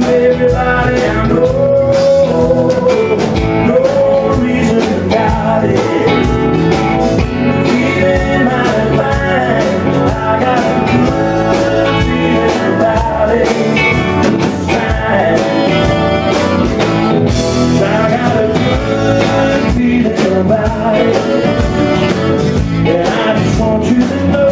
to everybody I know. No reason to doubt it. Feeling mighty fine. I got a good feeling about it. I got a good feeling about it. And I just want you to know.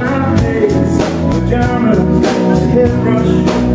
I made pajamas and.